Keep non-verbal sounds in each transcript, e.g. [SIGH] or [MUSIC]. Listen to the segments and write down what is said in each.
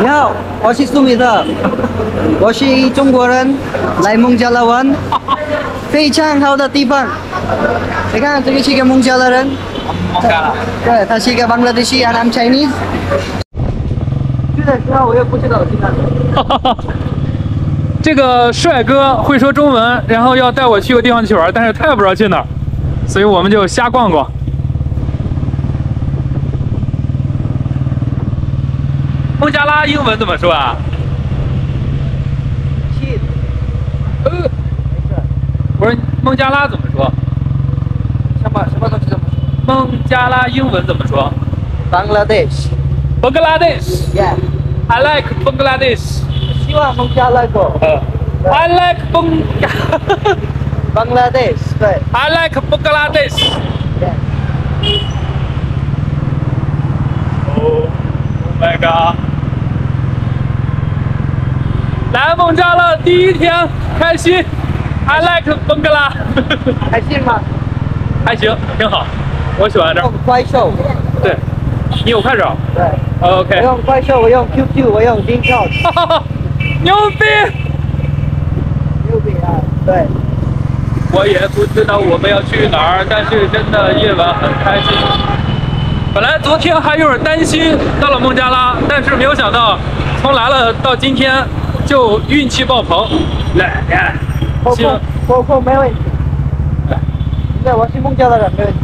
你好，我是苏米特，我是中国人，来孟加拉玩，非常好的地方。你看，这个是一个孟加拉人，对，他是一个 Bangladeshi and I'm Chinese。去的时候我也不知道去哪里。[LAUGHS] 这个帅哥会说中文，然后要带我去个地方去玩，但是他也不知道去哪儿，所以我们就瞎逛逛。孟加拉英文怎么说啊？去，呃，没事，我说孟加拉怎么说？什么什么东西怎么说孟加拉英文怎么说？Bangladesh。？Bangladesh。Yeah，I like Bangladesh。希望孟加拉国。呃，I like Bang。Bangladesh，对。I like Bangladesh。Yeah. Oh my god！来孟加拉第一天开心，I like 孟加拉，开心吗？还行，挺好，我喜欢这儿用。怪兽。对，你有快手对。？OK，我用怪兽，我用 QQ，我用 TikTok。[LAUGHS] 牛逼！牛逼啊！对。我也不知道我们要去哪儿，但是真的夜晚很开心。本来昨天还有点担心到了孟加拉，但是没有想到从来了到今天就运气爆棚。来呀，行扣扣，扣扣没问题。对，我是孟加拉人，没问题。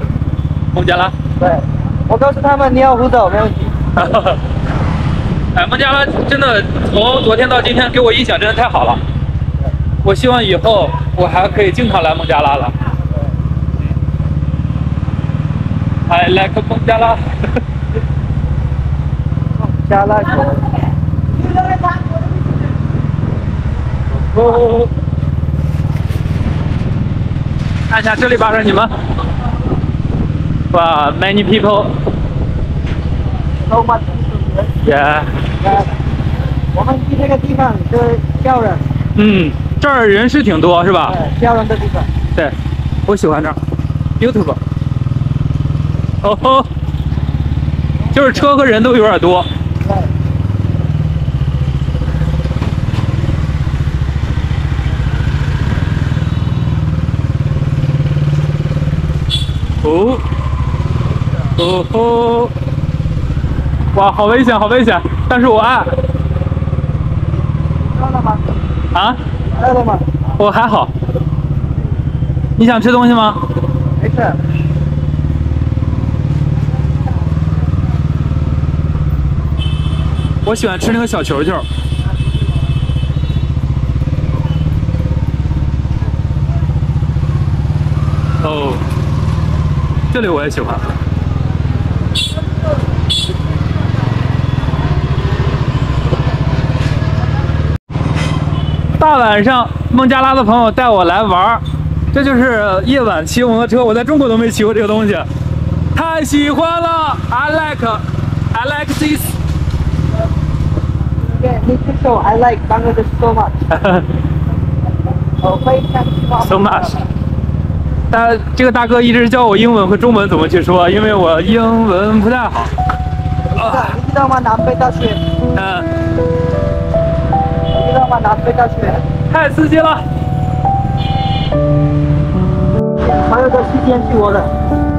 孟加拉。对，我告诉他们你要胡走，没问题。[LAUGHS] 哎，孟加拉真的从昨天到今天给我印象真的太好了。我希望以后我还可以经常来孟加拉了。I like [LAUGHS] 孟加拉。孟加拉哦，看一下这里吧，让你们，哇，many people，So much people yeah，Yeah. 我们去这个地方是漂亮，嗯，这儿人是挺多是吧？对，漂亮的地方。对，我喜欢这儿，beautiful。哦吼，就是车和人都有点多。对。哦，哦吼，哇，好危险，好危险！但是我爱饿了吗？啊，饿了吗？我还好。你想吃东西吗？没事。我喜欢吃那个小球球。哦，这里我也喜欢。大晚上，孟加拉的朋友带我来玩儿，这就是夜晚骑摩托车。我在中国都没骑过这个东西，太喜欢了！I like, I like this. Yeah, me too. So I like Bangladesh so much. Oh, so much。大这个大哥一直教我英文和中文怎么去说，因为我英文不太好。啊，你知道吗？南北大学，嗯，你知道吗？南北大学，太刺激了！还有个时间是我的。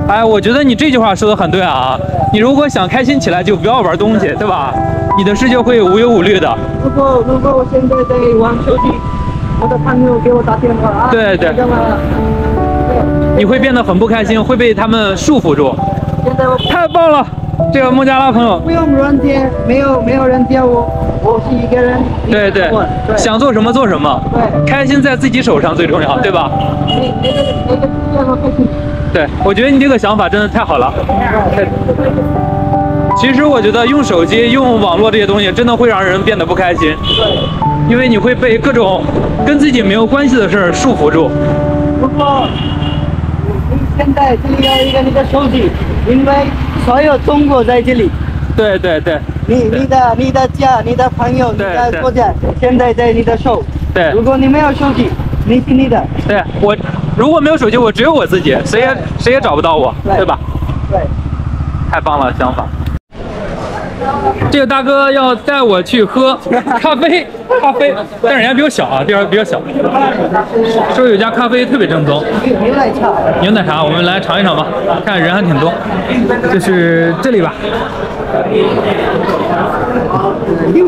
哎，我觉得你这句话说的很对啊。你如果想开心起来，就不要玩东西，对吧？你的世界会无忧无虑的。如果如果我现在在玩手机，我的朋友给我打电话啊，对？对，你会变得很不开心，会被他们束缚住。太棒了，这个孟加拉朋友，不用软件，没有没有人接我，我是一个人。对对对，想做什么做什么，对，开心在自己手上最重要，对吧？你那个那个时间我开心。对，我觉得你这个想法真的太好了。其实我觉得用手机、用网络这些东西，真的会让人变得不开心，因为你会被各种跟自己没有关系的事束缚住。如果你现在这里有一个你的手机，因为所有中国在这里，对对对你你的你的家、你的朋友、你的国家，现在在你的手。对如果你没有手机，你是你的。对，我如果没有手机，我只有我自己，谁也谁也找不到我，对对吧？对。太棒了，想法。这个大哥要带我去喝咖啡，咖啡，但是人家比我小啊，地方比较小。说有家咖啡特别正宗，牛奶茶。牛奶茶，我们来尝一尝吧，看人还挺多。就是这里吧，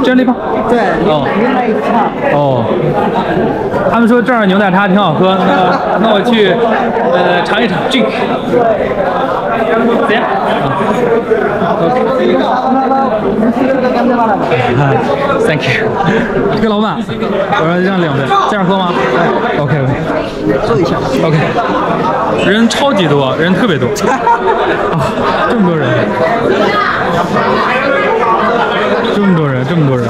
这里吧。对，哦牛奶茶。哦，他们说这儿牛奶茶挺好喝，那那我去呃尝一尝，drink，怎样？啊，[LAUGHS] Thank you。这个老板，我说让两杯，这样喝吗？OK OK 坐一下。OK。人超级多，人特别多 [LAUGHS] 啊，这么多人，这么多人，这么多人，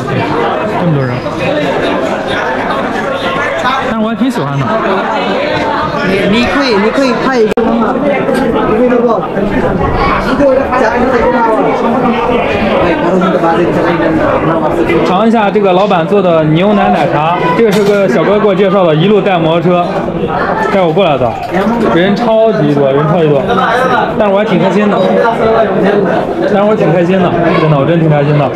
这么多人。但是我还挺喜欢的。你你可以你可以拍一个吗？你会那个，一个加一个就好了。哎，我们的把这个这个，尝一下这个老板做的牛奶奶茶，这个是个小哥给我介绍的，一路带摩托车。带我过来的，人超级多，人超级多，但是我还挺开心的，但是我挺开心的，真的，我真挺开心的。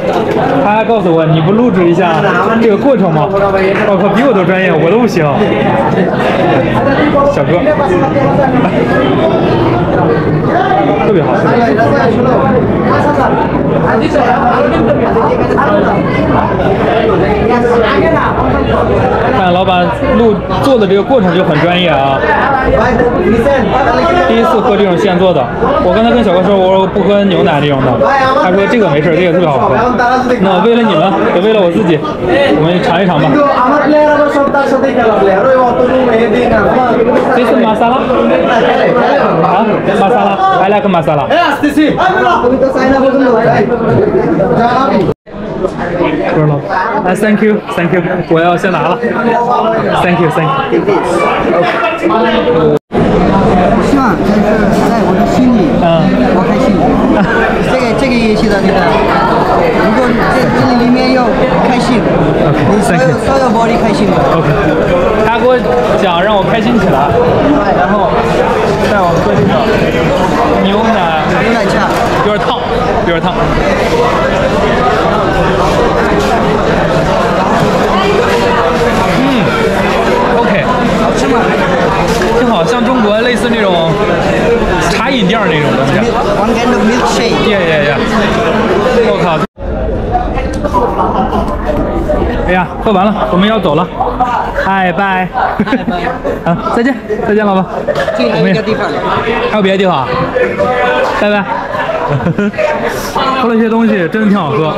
他还告诉我，你不录制一下这个过程吗？我靠，比我都专业，我都不行。小哥，特别好。看老板做的这个过程就很专业啊。第一次喝这种现做的我刚才跟小哥说我说不喝牛奶这种的他说这个没事这个特别好喝。那为了你们也为了我自己我们尝一尝吧。这是玛莎拉。啊玛莎拉 i like 玛莎拉。哎呀谢不知道。哎，Thank you，Thank you，我要先拿了。Thank you，Thank you。希望但是在我的心里，嗯我开心。这个这个也写的，那个，如果这这里里面要开心，你所有所有玻璃开心的。OK，他给我讲让我开心起来，然后带我喝这个牛奶，牛奶茶，有点烫，有点烫。嗯，OK，好吃吗？挺好，像中国类似那种茶饮店那种东西。One kind of milkshake。耶耶耶！我靠！哎呀，喝完了，我们要走了，拜拜。[LAUGHS] 啊，再见，再见，老板。这里还有一个地方，还有别的地方啊？拜拜。[LAUGHS] 喝了一些东西，真的挺好喝。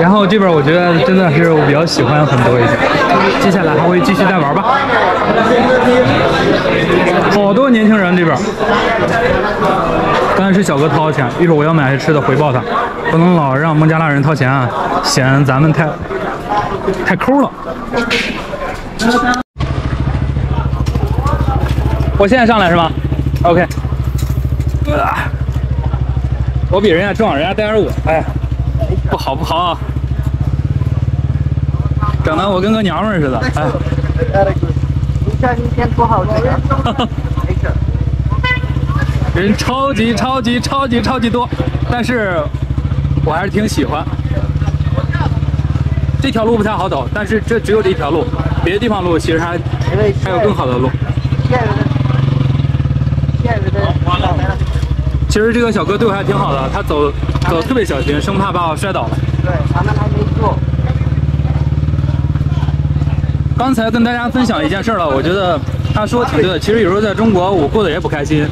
然后这边我觉得真的是我比较喜欢很多一些。接下来还会继续再玩吧。好多年轻人这边。刚才是小哥掏钱，一会儿我要买吃的回报他，不能老让孟加拉人掏钱啊，嫌咱们太太抠了。我现在上来是吗？OK。我比人家壮，人家带着我，哎，不好不好，整的我跟个娘们儿似的，哎。你这今天多好吃。没事。人超级超级超级超级多，但是我还是挺喜欢。这条路不太好走，但是这只有这一条路，别的地方路其实还还有更好的路。下一个的，下一个的。其实这个小哥对我还挺好的，他走走特别小心，生怕把我摔倒了。对，咱们还没坐。刚才跟大家分享一件事儿了，我觉得他说挺对的。其实有时候在中国我过得也不开心，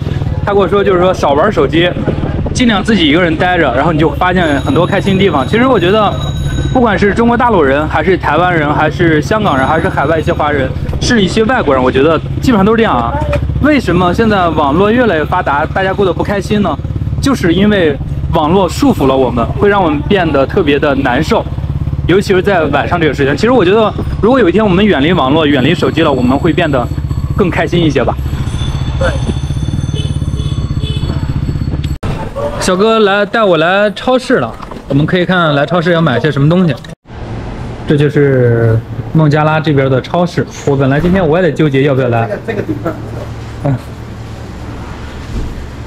他跟我说就是说少玩手机，尽量自己一个人待着，然后你就发现很多开心的地方。其实我觉得，不管是中国大陆人，还是台湾人，还是香港人，还是海外一些华人，是一些外国人，我觉得基本上都是这样啊。为什么现在网络越来越发达，大家过得不开心呢？就是因为网络束缚了我们，会让我们变得特别的难受。尤其是在晚上这个时间。其实我觉得，如果有一天我们远离网络、远离手机了，我们会变得更开心一些吧。对。小哥来带我来超市了，我们可以看来超市要买些什么东西。这就是孟加拉这边的超市。我本来今天我也得纠结要不要来，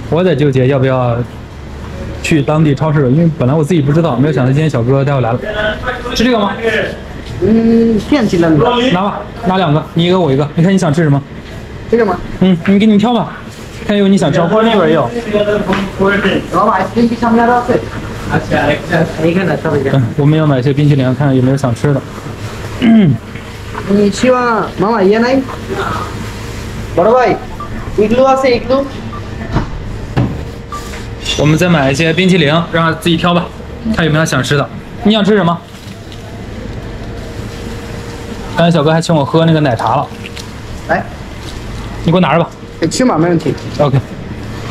我在纠结要不要去当地超市，因为本来我自己不知道，没有想到今天小哥带我来了。是这个吗？嗯，惦记了你。拿吧，拿两个，你一个我一个。你看你想吃什么？这个吗？嗯，你给你挑吧，看有你想吃。的那边有。老板，冰淇淋？嗯，我们要买些冰淇淋，看看有没有想吃的。你希望妈妈爷爷来？宝贝。ইগলু আছে ইগলু 我们再买一些冰淇淋，让他自己挑吧，看有没有想吃的。你想吃什么？刚才小哥还请我喝那个奶茶了，来，你给我拿着吧。你吃嘛，没问题。 OK，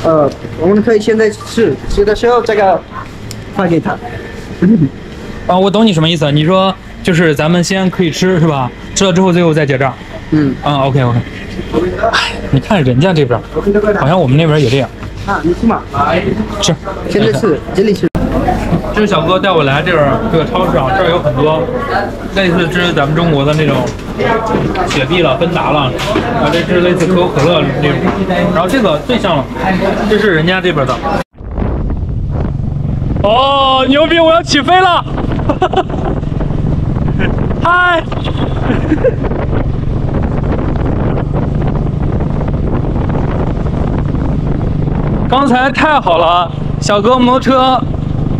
呃，我们可以现在吃，吃的时候这个发给他。啊，我懂你什么意思。你说就是咱们先可以吃是吧？吃了之后最后再结账。嗯，啊，OK OK。 你看人家这边，好像我们那边也这样。啊，你吃嘛，吃，现在是，这里是。这是小哥带我来这儿这个超市啊，这儿有很多类似之咱们中国的那种雪碧了、芬达了，啊，这是类似可口可乐那种。然后这个最像了，这是人家这边的。哦，牛逼！我要起飞了！[LAUGHS] 嗨！刚才太好了，小哥摩托车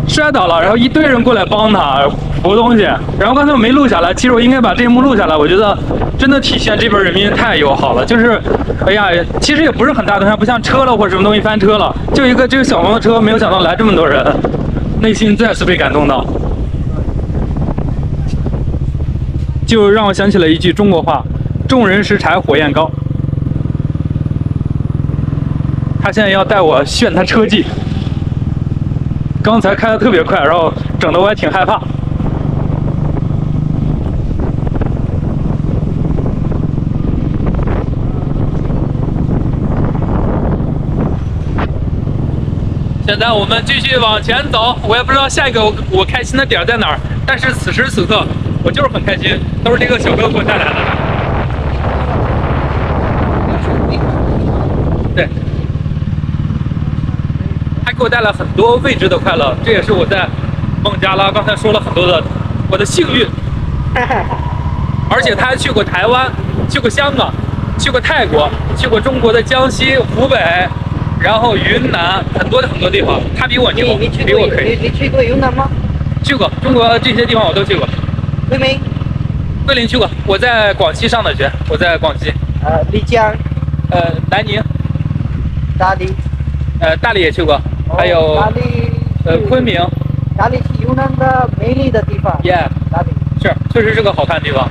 摔倒了，然后一堆人过来帮他扶东西，然后刚才我没录下来，其实我应该把这一幕录下来，我觉得真的体现这边人民太友好了，就是，哎呀，其实也不是很大的，它不像车了或者什么东西翻车了，就一个这个小摩托车，没有想到来这么多人，内心再次被感动到，就让我想起了一句中国话：众人拾柴火焰高。他现在要带我炫他车技，刚才开的特别快，然后整的我也挺害怕。现在我们继续往前走，我也不知道下一个我我开心的点在哪儿，但是此时此刻我就是很开心，都是这个小哥给我带来的。给我带来很多未知的快乐，这也是我在孟加拉刚才说了很多的我的幸运。[LAUGHS] 而且他还去过台湾，去过香港，去过泰国，去过中国的江西、湖北，然后云南，很多的很多地方。他比我牛比我可以。你你去过云南吗？去过中国这些地方我都去过，桂林、桂林去过，我在广西上的学，我在广西，呃丽江、呃南宁，大理，呃大理也去过，还有大理，呃昆明，哪里是云南的美丽的地方。耶、哪里，是确实是个好看的地方。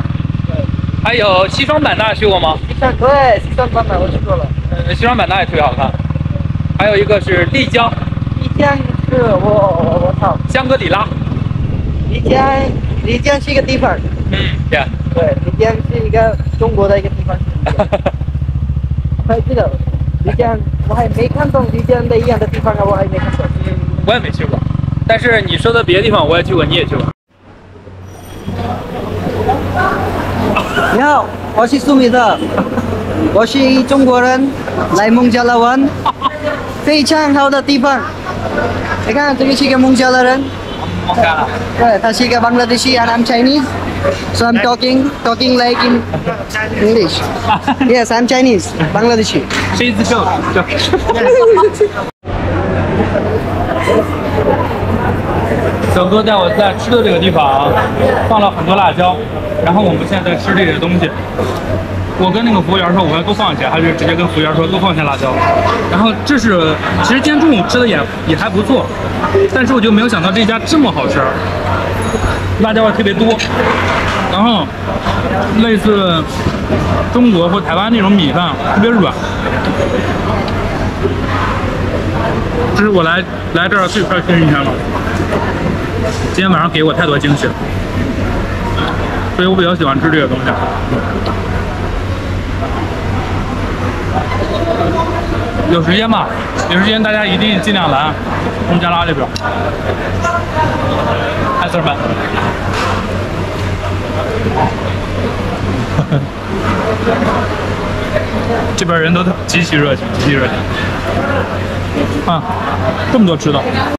对，还有西双版纳去过吗？西双对西双版纳我去过了。呃，西双版纳也特别好看。还有一个是丽江，丽江是我我我操，香格里拉。丽江丽江是一个地方，嗯，对。对，丽江是一个中国的一个地方。还记得丽江，我还没看懂丽江的一样的地方啊，我还没看懂。我也没去过，但是你说的别的地方我也去过，你也去过。你好，我是苏米特，我是中国人，来孟加拉玩，非常好的地方。你看这个是一个孟加拉人，对，他是一个 Bangladeshi and I'm Chinese, so I'm talking talking like in English. Yes, I'm Chinese, Bangladeshi. She's joke. joke. [LAUGHS] 小哥带我在吃的这个地方放了很多辣椒，然后我们现在在吃这些东西。我跟那个服务员说我要多放一些，还是直接跟服务员说多放一些辣椒。然后这是其实今天中午吃的也也还不错，但是我就没有想到这家这么好吃，辣椒味特别多，然后类似中国或台湾那种米饭特别软。这是我来来这儿最开心一天了。今天晚上给我太多惊喜了，所以我比较喜欢吃这个东西。有时间吧，有时间大家一定尽量来孟加拉这边。艾斯尔曼。这边人都极其热情，极其热情。啊，这么多吃的。